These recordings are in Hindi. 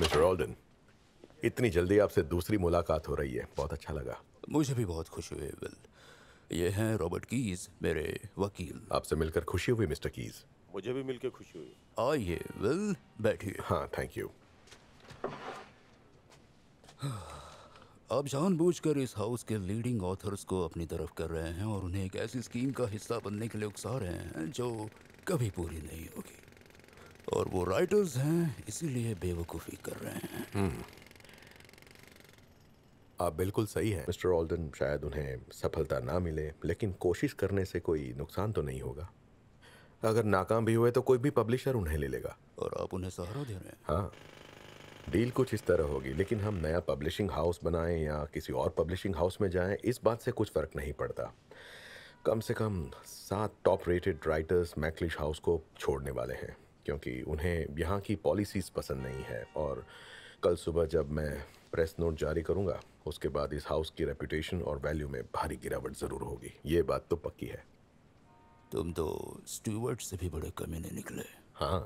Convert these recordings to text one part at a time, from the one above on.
मिस्टर ऑल्डन इतनी जल्दी आपसे दूसरी मुलाकात हो रही है। बहुत अच्छा लगा। मुझे भी बहुत खुशी हुई विल। ये हैं रॉबर्ट कीज मेरे वकील। आपसे मिलकर खुशी हुई मिस्टर कीज? मुझे भी मिलके खुशी हुई। आइए विल बैठिए। हाँ थैंक यू आप जानबूझकर इस हाउस के लीडिंग ऑथर्स को अपनी तरफ़ कर रहे हैं और उन्हें एक ऐसी स्कीम का हिस्सा बनने के लिए उकसा रहे हैं जो कभी पूरी नहीं होगी। और वो राइटर्स हैं इसीलिए बेवकूफ़ी कर रहे हैं। आप बिल्कुल सही हैं। मिस्टर ऑल्डन शायद उन्हें सफलता ना मिले लेकिन कोशिश करने से कोई नुकसान तो नहीं होगा। अगर नाकाम भी हुए तो कोई भी पब्लिशर उन्हें ले लेगा। और आप उन्हें सहारा दे रहे हैं? हाँ। डील कुछ इस तरह होगी लेकिन हम नया पब्लिशिंग हाउस बनाएँ या किसी और पब्लिशिंग हाउस में जाएँ इस बात से कुछ फ़र्क नहीं पड़ता। कम से कम सात top rated writers MacLeish house को छोड़ने वाले हैं। क्योंकि उन्हें यहाँ की पॉलिसीज़ पसंद नहीं है और कल सुबह जब मैं प्रेस नोट जारी करूँगा उसके बाद इस हाउस की रेपुटेशन और वैल्यू में भारी गिरावट ज़रूर होगी। ये बात तो पक्की है। तुम तो स्टूवर्ट से भी बड़े कमीने निकले। हाँ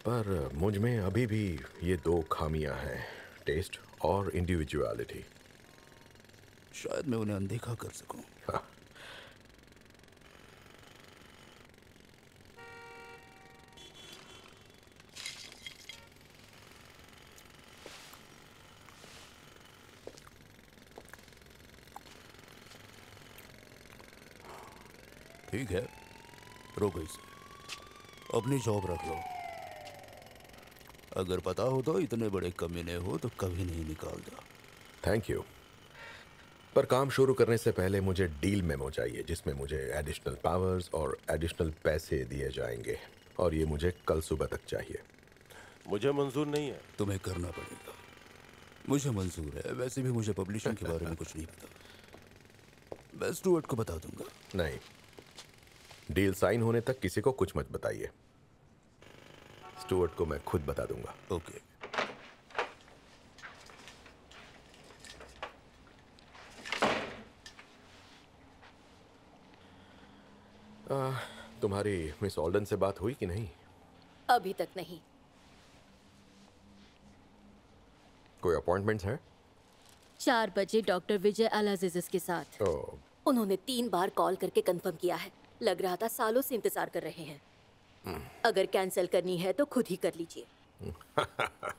पर मुझमें अभी भी ये दो खामियाँ हैं टेस्ट और इंडिविजुअलिटी शायद मैं उन्हें अनदेखा कर सकूँ। ठीक है रोको इसे। अपनी जॉब रख लो। अगर पता हो तो इतने बड़े कमीने हो तो कभी नहीं निकालता। थैंक यू पर काम शुरू करने से पहले मुझे डील मेमो चाहिए जिसमें मुझे एडिशनल पावर्स और एडिशनल पैसे दिए जाएँगे और ये मुझे कल सुबह तक चाहिए। मुझे मंजूर नहीं है। तुम्हें करना पड़ेगा। मुझे मंजूर है वैसे भी मुझे पब्लिशिंग के बारे में कुछ नहीं पता। मैं स्टूअर्ट को बता दूँगा। नहीं। डील साइन होने तक किसी को कुछ मत बताइए। स्टुअर्ट को मैं खुद बता दूँगा। ओके। आ, तुम्हारी मिस ऑल्डन से बात हुई कि नहीं? अभी तक नहीं। कोई अपॉइंटमेंट्स हैं? चार बजे डॉक्टर विजय अलाजिज के साथ। ओ। उन्होंने तीन बार कॉल करके कंफर्म किया है। लग रहा था सालों से इंतज़ार कर रहे हैं। अगर कैंसिल करनी है तो खुद ही कर लीजिए।